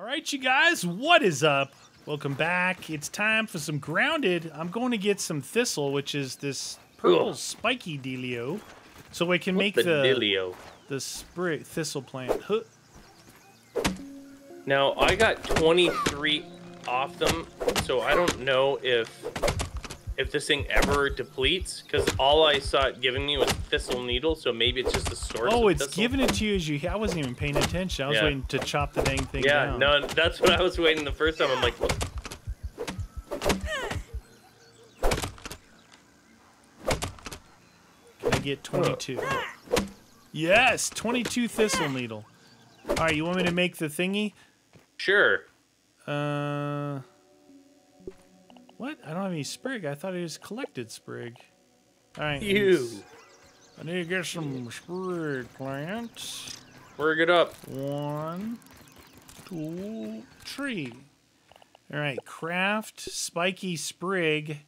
All right, you guys, what is up? Welcome back. It's time for some grounded. I'm going to get some thistle, which is this purple Ugh. spiky dealio, so we can make the the Dilio. the sprig thistle plant. Huh. Now I got 23 off them, so I don't know if if this thing ever depletes. Because all I saw it giving me was thistle needle, so maybe it's just a source. Oh, it's thistle. giving it to you as you. I wasn't even paying attention. I was Yeah. waiting to chop the dang thing Yeah, down. no, that's what I was waiting the first time. I'm like, Look. Can I get 22? Yes, 22 thistle needle. All right, you want me to make the thingy? sure. Uh, what? I don't have any sprig. I thought it was collected sprig. All right. You I need to get some sprig plants. work it up. One, two, three. All right, craft spiky sprig.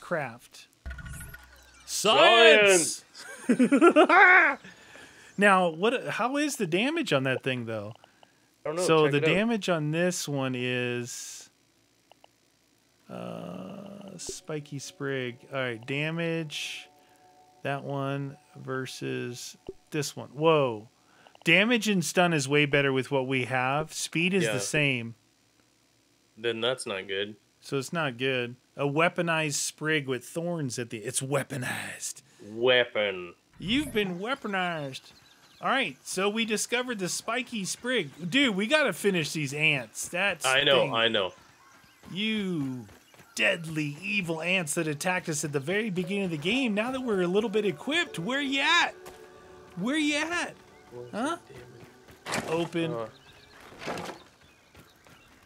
Craft. Science. now, what? How is the damage on that thing though? I don't know. so check the damage on this one is uh spiky sprig all right damage that one versus this one whoa damage and stun is way better with what we have speed is Yeah. the same Then that's not good. so it's not good a weaponized sprig with thorns at the it's weaponized Weapon. You've been weaponized. All right, so we discovered the spiky sprig. Dude, we got to finish these ants. That's I know. thing. I know. You deadly evil ants that attacked us at the very beginning of the game. Now that we're a little bit equipped, where you at? Where you at? Huh? Open. Uh,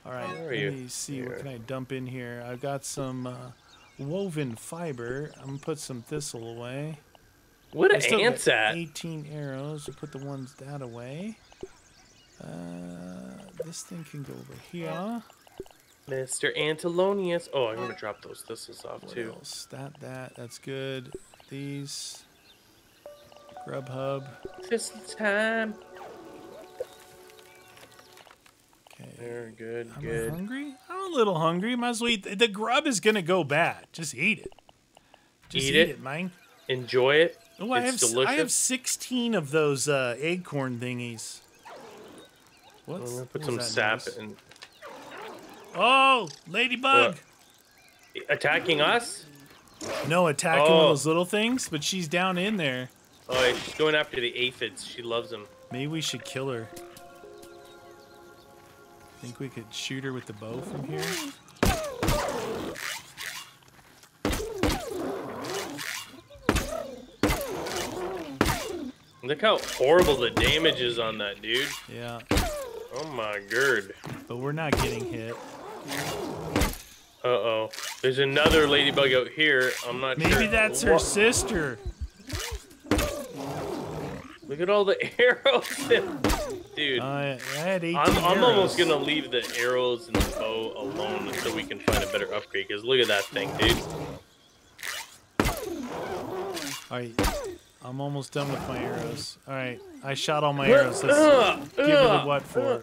All right, where are let you? me see. What can I dump in here? I've got some uh, woven fiber. I'm gonna put some thistle away. what are still ants at? 18 arrows. We'll put the ones that away. Uh, this thing can go over here. Mr. Antelonius. Oh, I'm gonna drop those thistles off What too. else? That, that, that's good. These. Grubhub. Thistle time. Okay. There, good, I'm good. hungry. I'm a little hungry. Might as well eat. The grub is gonna go bad. Just eat it. Just Eat eat, it? it, man. Enjoy it. Oh, I have It's s- I have 16 of those uh, acorn thingies. I'm What's, gonna put what some sap in. Oh, ladybug. What? Attacking us? No, attacking Oh. those little things, but she's down in there. Oh, she's going after the aphids. She loves them. Maybe we should kill her. I think we could shoot her with the bow from here? Look how horrible the damage is on that dude. Yeah, Oh my god. but we're not getting hit. Uh oh. There's another ladybug out here. I'm not sure. Maybe that's her sister. Look at all the arrows. Dude, Uh, I had 18 I'm, I'm almost gonna leave the arrows and the bow alone so we can find a better upgrade. Cause look at that thing, dude. Alright, I'm almost done with my arrows. Alright, I shot all my arrows. Let's Ugh, give her the ugh, what for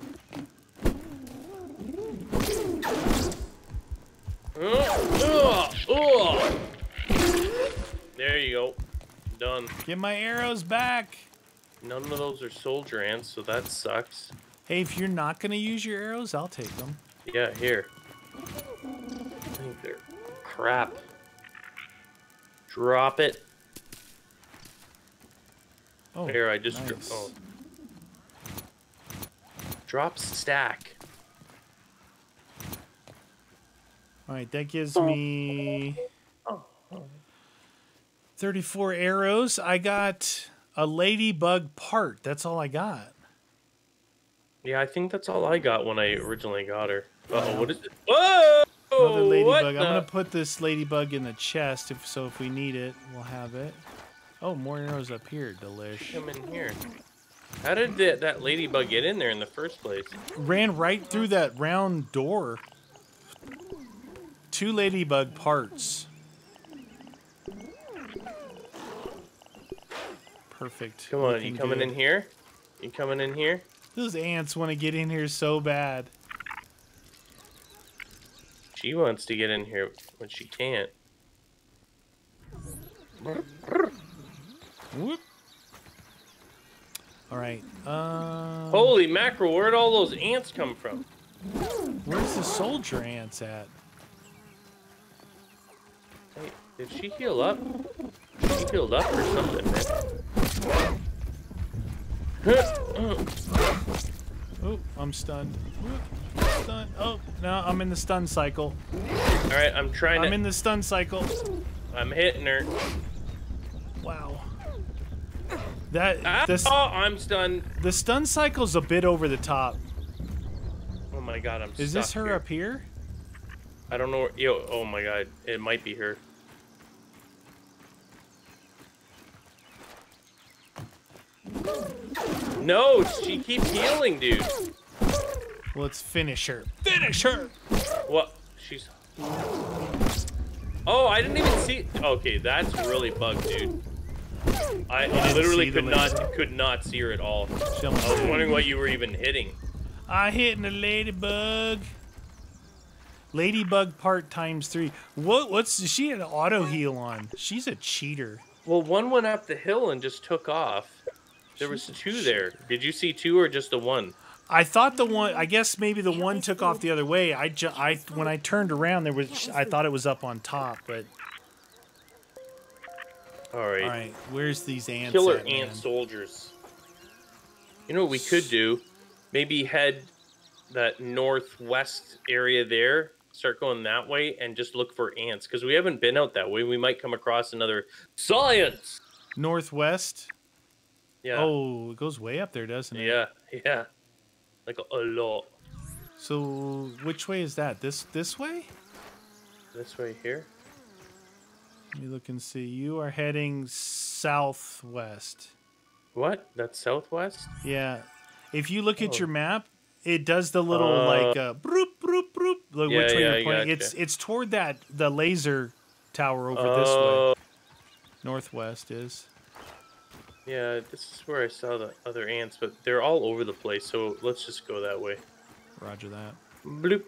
ugh, ugh. There you go. Done. Get my arrows back. None of those are soldier ants, so that sucks. Hey, if you're not gonna use your arrows, I'll take them. Yeah, here. I think they're crap. Drop it. Oh, Here, I just dro- nice. oh. Drop stack. All right, that gives me 34 arrows. I got a ladybug part. That's all I got. Yeah, I think that's all I got when I originally got her. Uh oh, what is it? Whoa! Another ladybug. I'm gonna put this ladybug in the chest, if so if we need it, we'll have it. Oh, more arrows up here. Delish. come in here. How did that, that ladybug get in there in the first place? Ran right through that round door. Two ladybug parts. Perfect. Come on, you coming good. in here? You coming in here? Those ants want to get in here so bad. She wants to get in here when she can't. Whoop. All right. Uh, Holy mackerel, where'd all those ants come from? where's the soldier ants at? Hey, did she heal up? She healed up or something, man. Oh, I'm stunned. Stun. Oh, no, I'm in the stun cycle. Alright, I'm trying I'm in the stun cycle. I'm hitting her. Wow. That Ah, this oh, I'm stunned. the stun cycle's a bit over the top. Oh my god, I'm Is this her here. up here? I don't know. Where, yo, oh my god, it might be her. No, she keeps healing, dude. Let's finish her. Finish her. What? She's. Oh, I didn't even see. Okay, that's really bugged, dude. I didn't literally could not laser? could not see her at all. I was wondering what you were even hitting. I hitting a ladybug. Ladybug part times three. What? What's she had an auto heal on? She's a cheater. Well, one went up the hill and just took off. There was two there. Did you see two or just the one? I thought the one. I guess maybe the one took off the other way. I, ju- I when I turned around, there was. I thought it was up on top, but All right. all right. Where's these ants? Killer at, ant man? soldiers. You know what we could do? Maybe head that northwest area there, start going that way, and just look for ants. Because we haven't been out that way. We might come across another science. Northwest. Yeah. Oh, it goes way up there, doesn't it? Yeah. Yeah. Like a, a lot. So which way is that? This this way? This way here. Let me look and see. You are heading southwest. What? That's southwest? Yeah. If you look at Oh. your map, it does the little Uh, like uh broop broop broop like Yeah, which way yeah, you're pointing. gotcha. It's it's toward that the laser tower over this way. Oh, Northwest is. Yeah, this is where I saw the other ants, but they're all over the place. So let's just go that way. Roger that. Bloop.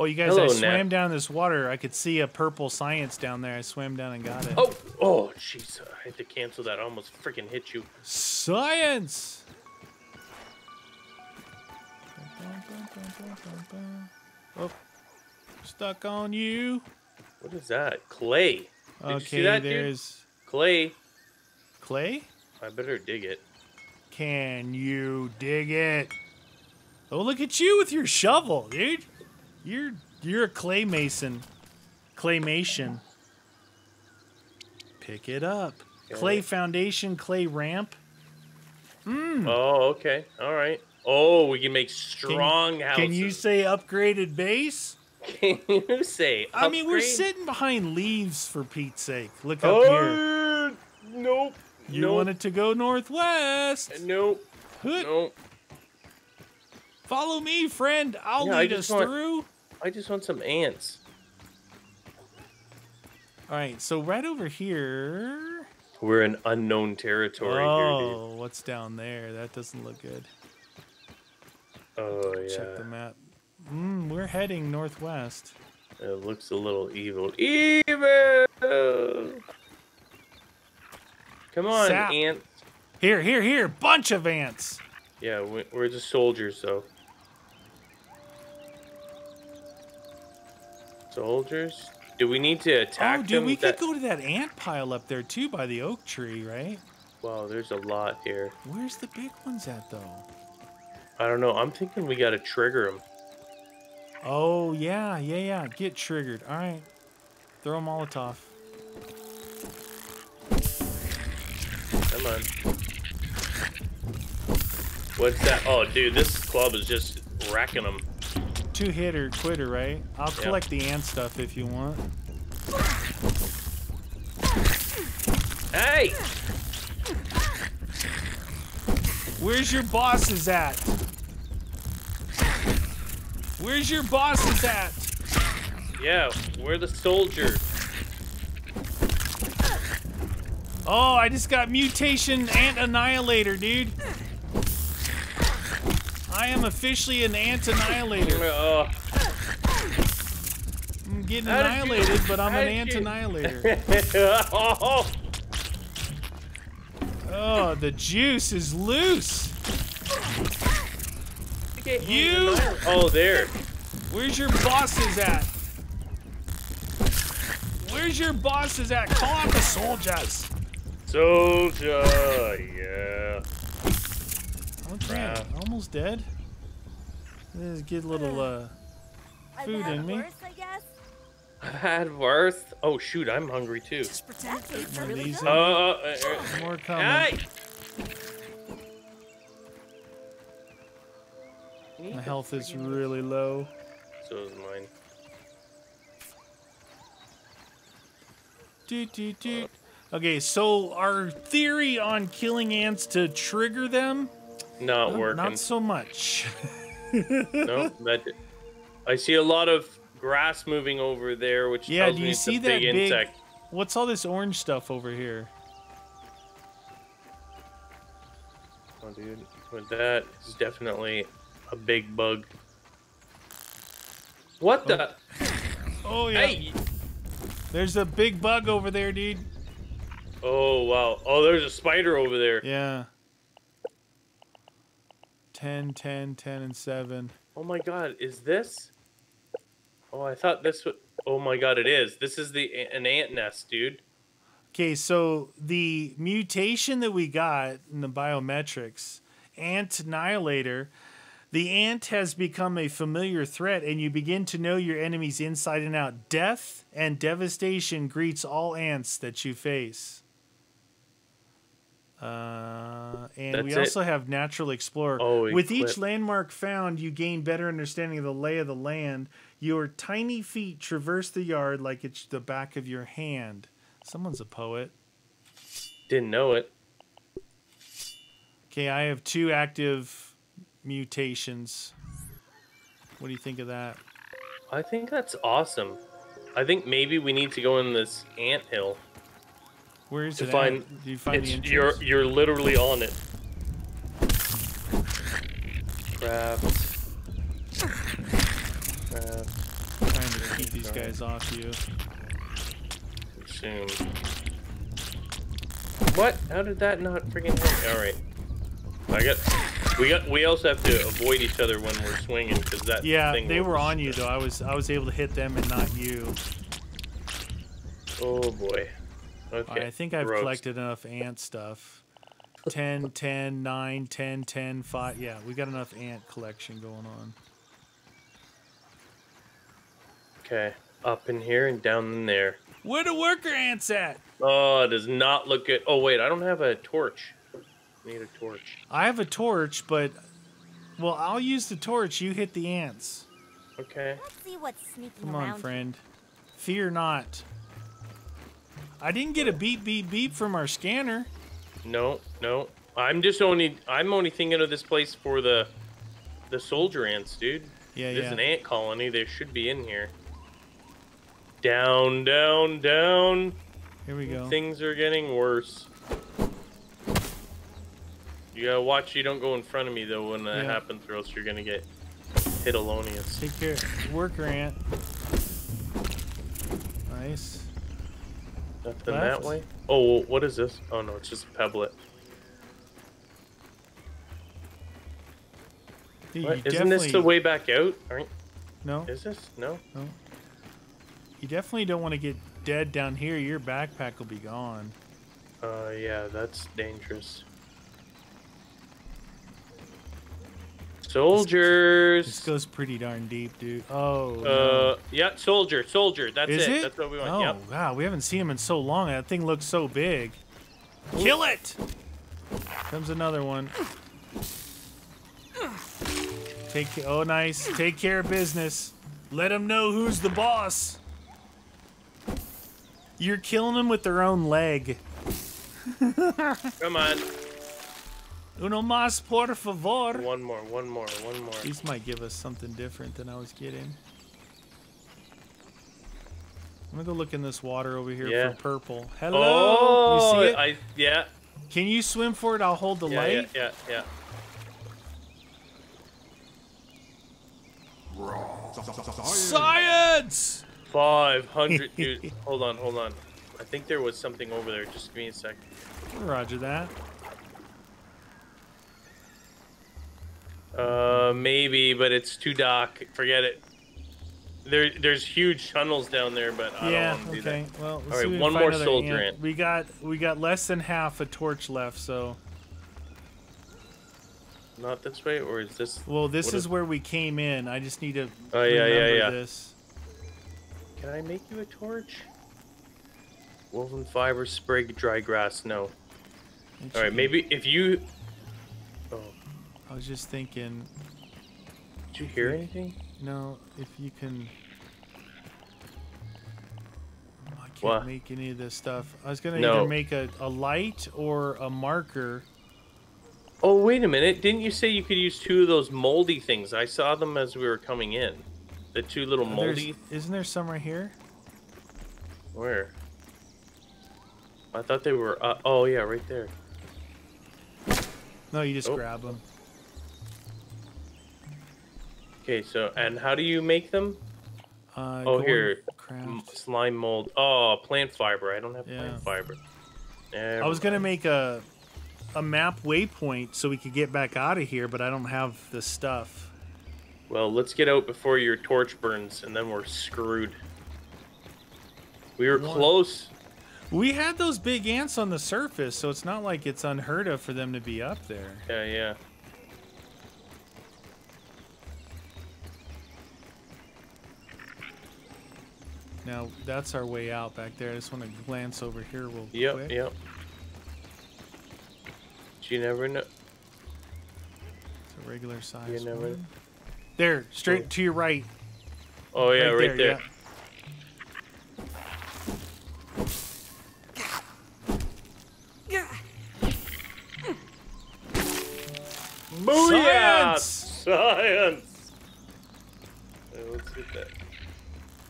Oh, you guys! I swam Nat. down this water. I could see a purple science down there. I swam down and got it. Oh, oh, jeez! I had to cancel that. I almost freaking hit you. Science! Oh, stuck on you. What is that? Clay. Did okay, that, dude? there's Clay. clay. I better dig it. Can you dig it? Oh, look at you with your shovel, dude. You're you're a clay mason. Claymation. Pick it up. Clay foundation, clay ramp. Hmm. Oh, okay. All right. Oh, we can make strong houses. Can you say upgraded base? Can you say? I mean, we're sitting behind leaves for Pete's sake. Look up oh, here. Oh, nope. You nope. wanted to go northwest. Nope. Hoot. Nope. Follow me, friend. I'll lead us want- through. I just want some ants. All right, so right over here. We're in unknown territory Oh, what's down there? That doesn't look good. here. Oh yeah. Check the map. Mm, we're heading northwest. It looks a little evil. Evil. Come on, Sap. ants. Here, here, here. Bunch of ants. Yeah, we- we're just soldiers, though. Soldiers? Do we need to attack oh, dude, them? we could go to that ant pile up there too by the oak tree, right? Wow, there's a lot here. Where's the big ones at though? I don't know. I'm thinking we gotta trigger them. Oh yeah, yeah, yeah. Get triggered. All right. Throw a Molotov. Come on. What's that? Oh, dude, this club is just racking them. Two hitter, quitter, right? I'll collect the ant stuff if you want. Hey! Where's your bosses at? Where's your bosses at? Yeah, we're the soldiers. Oh, I just got mutation ant annihilator, dude. I am officially an ant annihilator. Oh, I'm getting annihilated, but I'm an ant annihilator. oh, Oh, the juice is loose. You- Oh, there. Where's your bosses at? Where's your bosses at? Call out the soldiers. Soldier. Yeah. Okay, Crap. almost dead. Let's get a little uh, food in me. worse, I guess. I've had worse. Oh shoot, I'm hungry too. That tastes One of really good. Uh, uh, uh, more coming. Hey! My health is really low. So is mine. Doot, doot, doot. Okay, so our theory on killing ants to trigger them, Not uh, working. not so much. no, that. I see a lot of grass moving over there, which Yeah, do you see a that big big- insect. What's all this orange stuff over here? Oh, dude, with that is definitely a big bug. What the? Oh yeah, Hey! there's a big bug over there, dude. Oh wow! Oh, there's a spider over there. Yeah. 10, 10, 10, and 7. Oh my god, is this? Oh, I thought this was. Oh my god, it is. This is the an ant nest, dude. Okay, so the mutation that we got in the biometrics, Ant Annihilator, the ant has become a familiar threat, and you begin to know your enemies inside and out. Death and devastation greets all ants that you face. Uh, and we That's it? also have Natural Explorer. Oh, With each landmark found, you gain better understanding of the lay of the land. Your tiny feet traverse the yard like it's the back of your hand. Someone's a poet. Didn't know it. Okay, I have two active mutations. What do you think of that? I think that's awesome. I think maybe we need to go in this ant hill. Where is To it? find- Do you find It's you're you're literally on it. Craft. Craft. trying to keep these guys off you. Consume. What? How did that not freaking hit? All right. I got. We got. We also have to avoid each other when we're swinging because that. Yeah, thing they were on you though. I was I was able to hit them and not you. Oh boy. Okay. I think I've gross. collected enough ant stuff. 10, 10, 9, 10, 10, 5. Yeah, we got enough ant collection going on. Okay. Up in here and down in there. Where the worker ants at? Oh, it does not look good. Oh wait, I don't have a torch. Need a torch. I have a torch, but well, I'll use the torch. You hit the ants. Okay. Let's see what's sneaking Come around. on, friend. Fear not. I didn't get a beep beep beep from our scanner. No, no. I'm just only. I'm only thinking of this place for the, the soldier ants, dude. Yeah, There's yeah. an ant colony. They should be in here. Down, down, down. Here we go. Things are getting worse. You gotta watch you don't go in front of me though when that Yeah. happens, or else you're gonna get hit. Take care. Worker ant. Nice. Nothing Left. that way. Oh, what is this? Oh no, it's just a pebblet. Dude, What? Isn't this the way back out? Aren't, No, is this? No. No. you definitely don't want to get dead down here. Your backpack will be gone. Uh, yeah, that's dangerous. This goes pretty darn deep, dude. Oh. no. Uh, yeah, soldier, soldier. That's Is it. it? That's what we want. Oh, Yep. wow. We haven't seen him in so long. That thing looks so big. Kill it! Comes another one. Take Oh, nice. Take care of business. Let them know who's the boss. You're killing them with their own leg. Come on. Uno más, por favor. One more, one more, one more. These might give us something different than I was getting. I'm gonna go look in this water over here Yeah. for purple. Hello, Oh, you see it? I yeah, Can you swim for it? I'll hold the yeah, yeah, light. yeah, yeah. Science! 500, dude. hold on, hold on. I think there was something over there. Just give me a sec. Roger that. Uh, maybe, but it's too dark. Forget it. There, there's huge tunnels down there, but I yeah. don't want to do Okay. that. Well, let's All see we one more soldier ant. ant. We got we got less than half a torch left. So, Not this way, or is this? well, this What is is- where we came in. I just need to Oh, yeah, yeah, remember yeah. this. Can I make you a torch? Woven fiber, sprig, dry grass. No. All right, maybe if you. Oh, I was just thinking. did you hear anything? No, if you can. Oh, I can't What? make any of this stuff. I was gonna No. either make a, a light or a marker. Oh, wait a minute. Didn't you say you could use two of those moldy things? I saw them as we were coming in. The two little There's- moldy. Isn't there some right here? Where? I thought they were. Uh, oh yeah, right there. No, you just Oh. grab them. Okay, so and how do you make them? Uh, Oh, here. Craft. slime mold. Oh, plant fiber. I don't have Yeah. plant fiber. I was gonna make a a map waypoint so we could get back out of here, but I don't have the stuff. Well, let's get out before your torch burns, and then we're screwed. We were One. close. We had those big ants on the surface, so it's not like it's unheard of for them to be up there. Yeah, yeah. Now that's our way out back there. I just want to glance over here real Yep, quick. yep. You never know. It's a regular size you never- one. There, straight to your right. Oh yeah, right, there. yeah.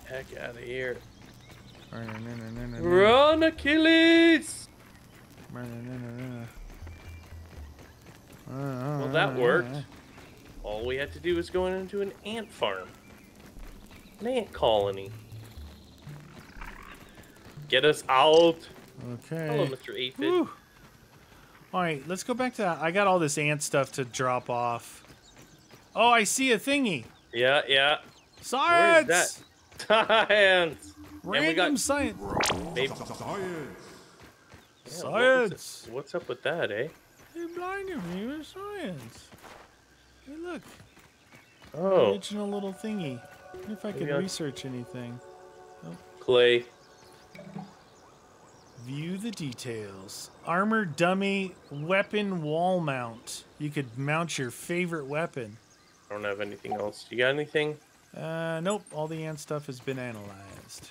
Heck out of here. Run, Achilles! Well, that worked. All we had to do was go into an ant farm. An ant colony. Get us out. Okay. Hello, Mr. Aphid. Whew. All right, let's go back to that. I got all this ant stuff to drop off. Oh, I see a thingy. Yeah, yeah. Science. Where is that? Science! Random got- science. Babe, Science. yeah, Science. it- What's up with that, eh? You blinded me with science. Hey, look. Oh, Original little thingy. Wonder if I could I'll- research anything. clay. View the details. Armor dummy weapon wall mount. You could mount your favorite weapon. I don't have anything else. Do you got anything? Uh, nope. All the ant stuff has been analyzed.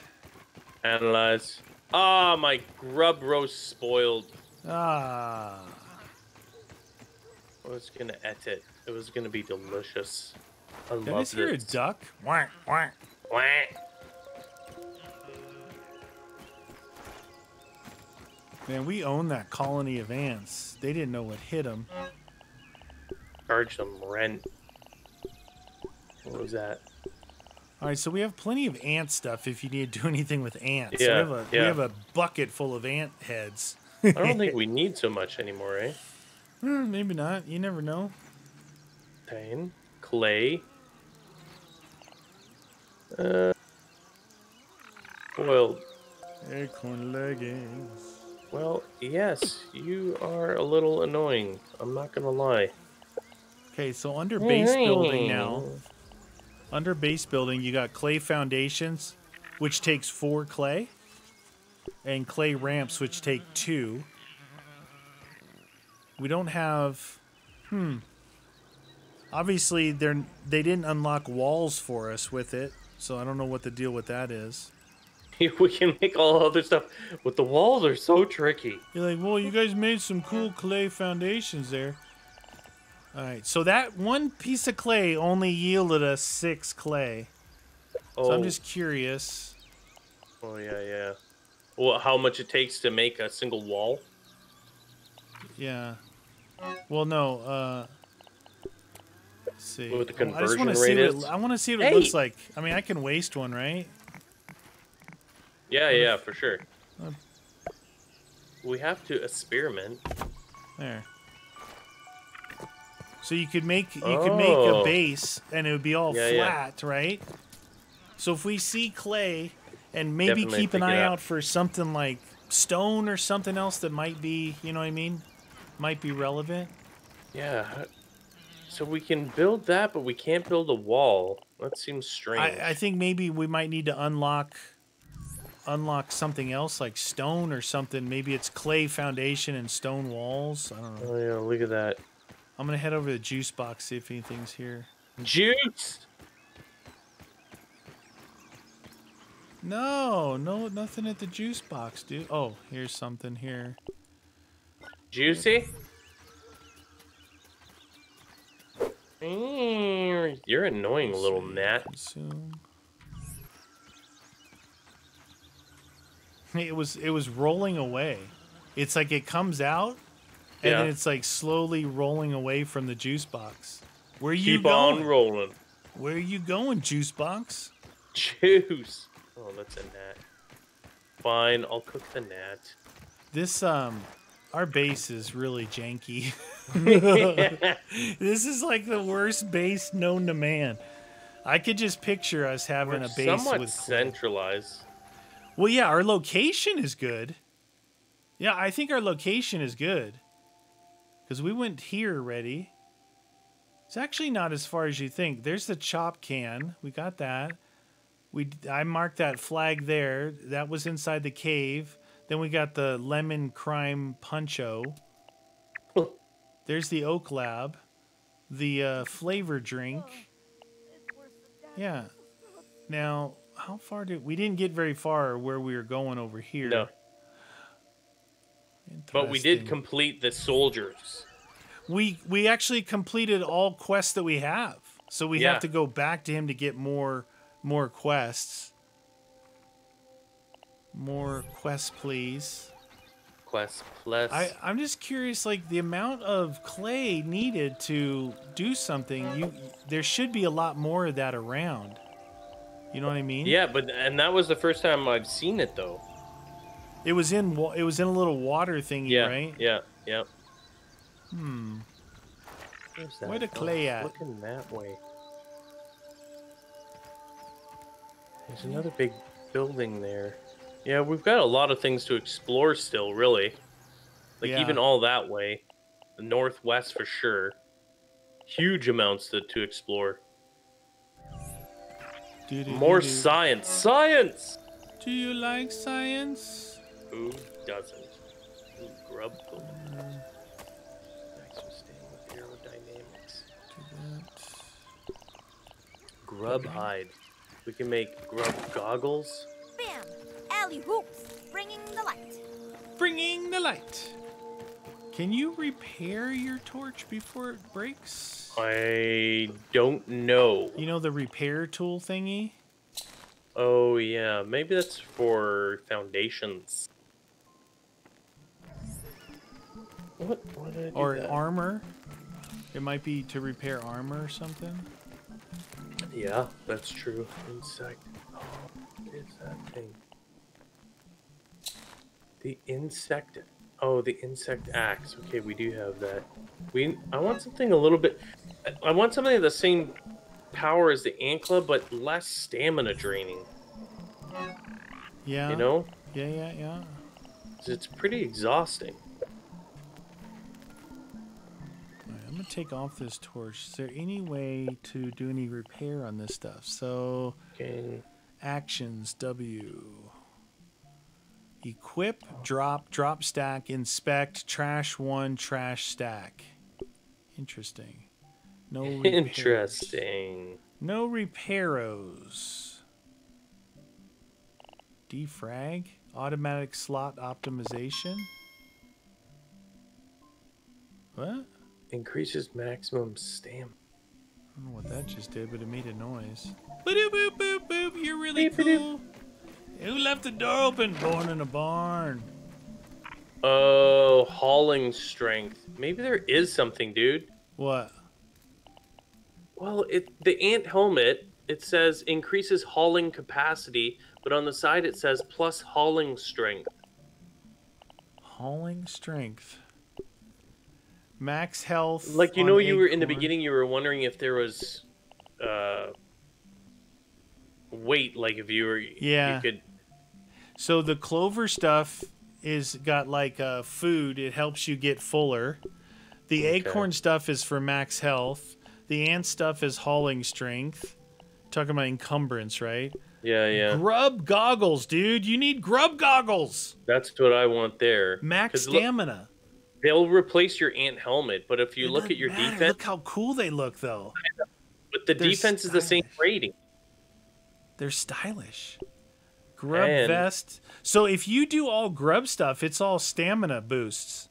Analyze. Ah, my grub roast spoiled. Ah. I was gonna et it. It was gonna be delicious. I Did I hear a it. duck? Quack, quack. Wah. Man, we own that colony of ants. They didn't know what hit them. Charge them rent. What was that? All right, so we have plenty of ant stuff if you need to do anything with ants. Yeah, we, have a, we have a bucket full of ant heads. I don't think we need so much anymore, eh? Hmm, maybe not. You never know. Pain. Clay. Uh. Well, Acorn leggings. well, yes, you are a little annoying. I'm not gonna lie. Okay, so under base building now, under base building, you got clay foundations, which takes four clay, and clay ramps, which take two. We don't have. Hmm. Obviously, they're they didn't unlock walls for us with it, so I don't know what the deal with that is. we can make all other stuff, but the walls are so tricky. You're like, well, you guys made some cool clay foundations there. All right, so that one piece of clay only yielded us six clay. Oh, So I'm just curious. oh yeah, yeah. Well, how much it takes to make a single wall? Yeah. Well, no. Uh, let's see. What the I just want conversion to see what is? I want to see what it looks like. I mean, I can waste one, right? Yeah, yeah, for sure. Uh, We have to experiment. There. So you could make you could make a Oh. base and it would be all Yeah, yeah. flat, right? So if we see clay and maybe Definitely keep an eye out for something like stone or something else that might be, you know what I mean? Might be relevant. Yeah. So we can build that, but we can't build a wall. That seems strange. I, I think maybe we might need to unlock unlock something else like stone or something. Maybe it's clay foundation and stone walls. I don't know. Oh yeah, look at that. I'm gonna head over to the juice box see if anything's here. Juice. No, no, nothing at the juice box, dude. Oh, here's something here. Juicy. Mm, You're annoying, little See, gnat. Consume. It was it was rolling away. It's like it comes out, and Yeah. it's like slowly rolling away from the juice box. Where you Keep going? on rolling. Where are you going, juice box? Juice. Oh, that's a gnat. Fine, I'll cook the gnat. This um, our base is really janky. this is like the worst base known to man. I could just picture us having We're a base somewhat with centralized. Well, yeah, our location is good. Yeah, I think our location is good. Because we went here already. It's actually not as far as you think. There's the chop can. We got that. We I marked that flag there. That was inside the cave. Then we got the lemon crime puncho. There's the oak lab. The uh, flavor drink. Yeah. Now, how far did we didn't get very far where we were going over here? No, but we did complete the soldiers. we we actually completed all quests that we have. So we Yeah. have to go back to him to get more more quests. More quests, please. Quests, plus. I, I'm just curious, like the amount of clay needed to do something. You there should be a lot more of that around. You know what I mean? yeah, but and that was the first time I've seen it though. It was in it was in a little water thingy, Yeah, right? yeah, yeah. Hmm. Where's Where the clay it's at? Looking that way. There's another big building there. Yeah, we've got a lot of things to explore still, really. Like Yeah. even all that way, the northwest for sure. Huge amounts to, to explore. More science, science. Do you like science? Who doesn't? Ooh, grub pull. Thanks for staying with aerodynamics. Grub hide. We can make grub goggles. Bam! Alley hoops, bringing the light. Bringing the light. Can you repair your torch before it breaks? I don't know. You know the repair tool thingy? Oh yeah, maybe that's for foundations. What? Why did I do Or that? armor? It might be to repair armor or something. Yeah, that's true. Insect. Oh, what is that thing? The insect. Oh, the insect axe. Okay, we do have that. We. I want something a little bit. I- want something of the same power as the ant but less stamina draining. Yeah. You know, Yeah, yeah, yeah. it's pretty exhausting. I'm gonna take off this torch. Is there any way to do any repair on this stuff? So Okay. actions W. Equip, drop, drop stack, inspect, trash one, trash stack. Interesting. No repairs. Interesting. No repairos. Defrag, automatic slot optimization. What? Increases maximum stamina. I don't know what that just did, but it made a noise. Boop boop boop boop. You're really Beep-a-doop. cool. Who left the door open? Born in a barn. Oh, hauling strength. Maybe there is something, dude. What? Well, it the ant helmet it says increases hauling capacity, but on the side it says plus hauling strength. Hauling strength. Max health. Like you know, you were in the beginning. You were wondering if there was uh, weight, like if you were. Yeah. You could. So the clover stuff is got like uh, food. It helps you get fuller. The Okay. acorn stuff is for max health. The ant stuff is hauling strength. Talking about encumbrance, right? Yeah, yeah. Grub goggles, dude. You need grub goggles. That's what I want there. Max look, stamina. They'll replace your ant helmet, but if you It look at your matter. defense, Look how cool they look, though. but the they're defense is the same rating. They're stylish. Grub And- vest. So if you do all grub stuff, it's all stamina boosts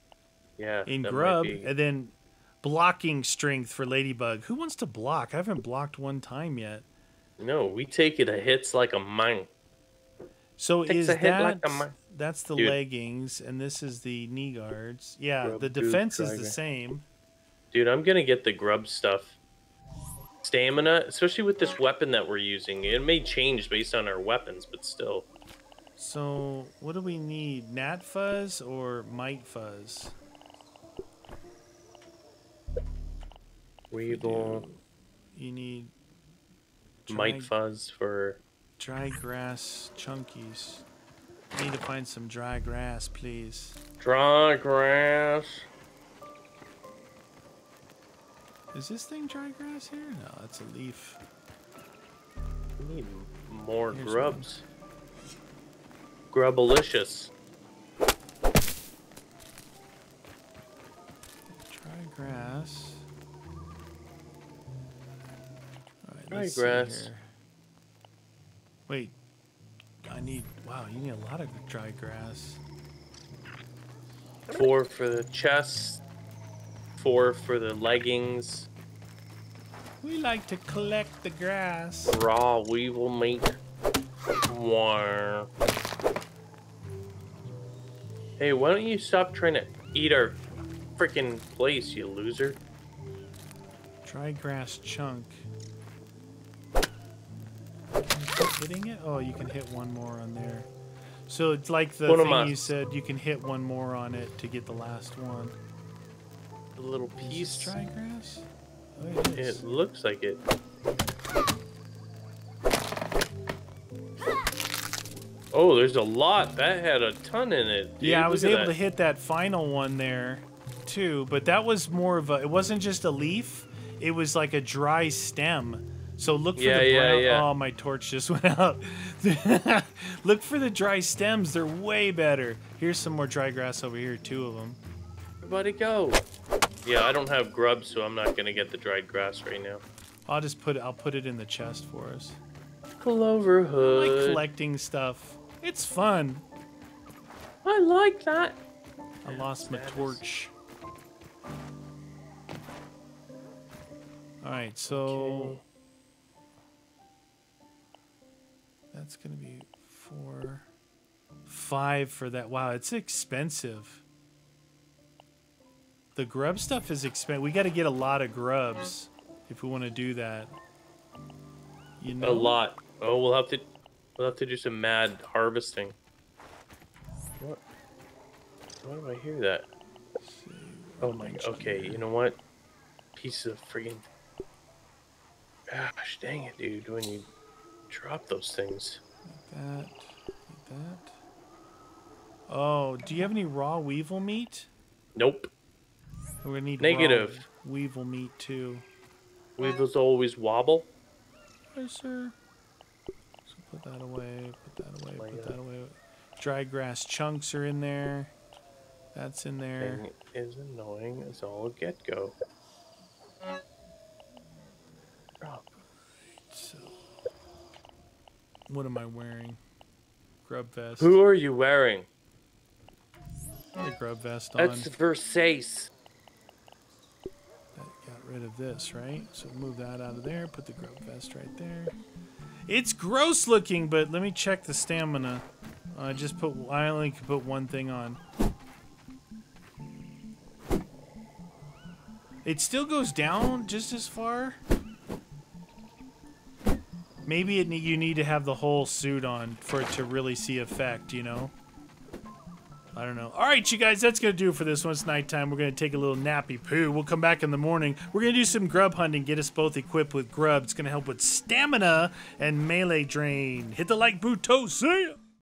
Yeah. in grub, and then blocking strength for ladybug. Who wants to block? I haven't blocked one time yet. No, we take it a hits like a mine. So Takes is that like. That's the Dude. leggings, and this is the knee guards. Yeah, Grub the defense is the same. Dude, I'm gonna get the grub stuff. Stamina, especially with this weapon that we're using. It may change based on our weapons, but still. So what do we need? Gnat fuzz or mite fuzz? Weevil, You need Mite Fuzz for. Dry grass chunkies. I need to find some dry grass, please. Dry grass. Is this thing dry grass here? No, that's a leaf. We need more Here's grubs. Grubalicious. Dry grass. Alright, Dry let's see grass. Wait. I need. Wow, you need a lot of dry grass. Four for the chest. Four for the leggings. We like to collect the grass. Raw weevil meat. Wow. Hey, why don't you stop trying to eat our freaking place, you loser? Dry grass chunk. Can you keep hitting it? Oh, you can hit one more on there. So it's like the thing you said. You can hit one more on it to get the last one. A little piece. dry grass? Oh, it. It looks like it. Oh, there's a lot. That had a ton in it. dude. yeah, I was able that. to hit that final one there, too. But that was more of a. It wasn't just a leaf. It was like a dry stem. So look for Yeah, the brown. yeah. Oh, my torch just went out. look for the dry stems. They're way better. Here's some more dry grass over here. Two of them. Everybody go. Yeah, I don't have grubs, so I'm not gonna get the dried grass right now. I'll just put it. I'll put it in the chest for us. Clover I like collecting stuff. It's fun. I like that. I lost my torch. All right, so Okay. That's gonna be four, five for that. Wow, it's expensive. The grub stuff is expensive. We got to get a lot of grubs if we want to do that. You know, A lot. Oh, we'll have to we'll have to do some mad harvesting. What? Why do I hear that? Oh my. Okay, you know what? Piece of freaking. Gosh, dang it, dude! When you drop those things. That, like that. Oh, do you have any raw weevil meat? Nope. We're gonna need Negative. weevil meat too. Weevils always wobble. Yes, sir. So put that away. Put that away. Put that away. Dry grass chunks are in there. That's in there. Thing is annoying as all get go. Drop. So, what am I wearing? Grub vest. Who are you wearing? A grub vest on. That's Versace. That got rid of this, right? So move that out of there. Put the grub vest right there. It's gross looking, but let me check the stamina. I just put. I only can put one thing on. It still goes down just as far. Maybe it, you need to have the whole suit on for it to really see effect, you know? I don't know. All right, you guys, that's going to do for this one. It's nighttime. We're going to take a little nappy poo. We'll come back in the morning. We're going to do some grub hunting, get us both equipped with grub. It's going to help with stamina and melee drain. Hit the like, Buto. See ya!